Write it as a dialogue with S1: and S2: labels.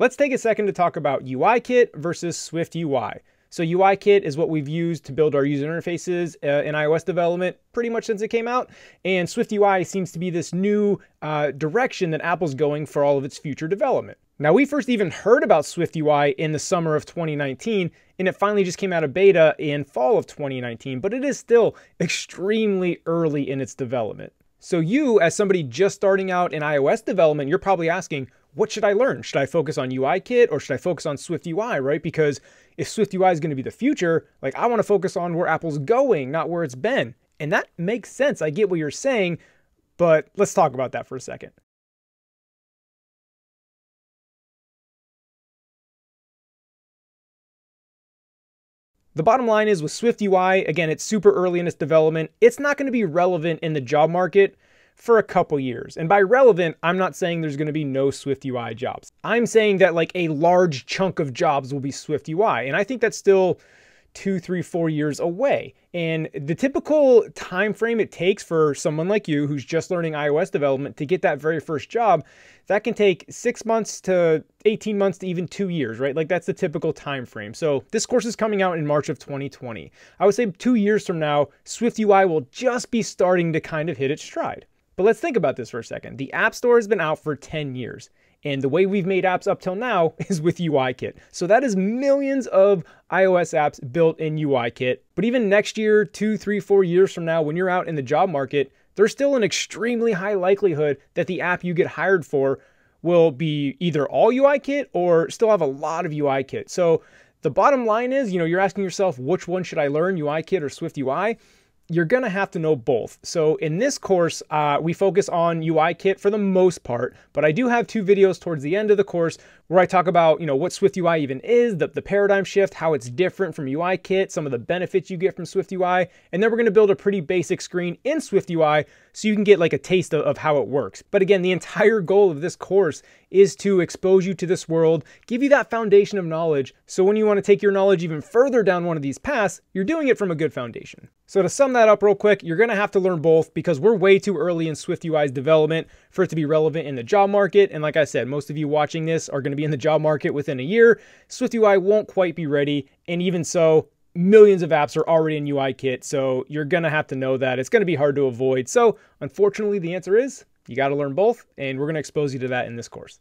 S1: Let's take a second to talk about UIKit versus Swift UI. So UIKit is what we've used to build our user interfaces uh, in iOS development pretty much since it came out. And Swift UI seems to be this new uh, direction that Apple's going for all of its future development. Now, we first even heard about Swift UI in the summer of 2019, and it finally just came out of beta in fall of 2019, but it is still extremely early in its development. So you, as somebody just starting out in iOS development, you're probably asking, what should I learn? Should I focus on UIKit or should I focus on Swift UI, right? Because if Swift UI is going to be the future, like I want to focus on where Apple's going, not where it's been. And that makes sense. I get what you're saying, but let's talk about that for a second. The bottom line is with Swift UI, again, it's super early in its development. It's not going to be relevant in the job market for a couple years. And by relevant, I'm not saying there's going to be no Swift UI jobs. I'm saying that like a large chunk of jobs will be Swift UI. And I think that's still two, three, four years away. And the typical time frame it takes for someone like you who's just learning iOS development to get that very first job, that can take six months to 18 months to even two years, right? Like that's the typical time frame. So this course is coming out in March of 2020. I would say two years from now, Swift UI will just be starting to kind of hit its stride. But let's think about this for a second. The App Store has been out for 10 years. And the way we've made apps up till now is with UIKit. So that is millions of iOS apps built in UIKit. But even next year, two, three, four years from now, when you're out in the job market, there's still an extremely high likelihood that the app you get hired for will be either all UIKit or still have a lot of UIKit. So the bottom line is, you know, you're asking yourself, which one should I learn, UIKit or Swift UI? You're going to have to know both. So in this course, uh, we focus on UIKit for the most part, but I do have two videos towards the end of the course where I talk about, you know, what Swift UI even is, the, the paradigm shift, how it's different from UIKit, some of the benefits you get from Swift UI, and then we're going to build a pretty basic screen in Swift UI so you can get like a taste of, of how it works. But again, the entire goal of this course is to expose you to this world, give you that foundation of knowledge, so when you want to take your knowledge even further down one of these paths, you're doing it from a good foundation. So to sum that up real quick, you're going to have to learn both because we're way too early in Swift UI's development for it to be relevant in the job market. And like I said, most of you watching this are going to be in the job market within a year. Swift UI won't quite be ready. And even so, millions of apps are already in UIKit. So you're going to have to know that. It's going to be hard to avoid. So unfortunately, the answer is you got to learn both. And we're going to expose you to that in this course.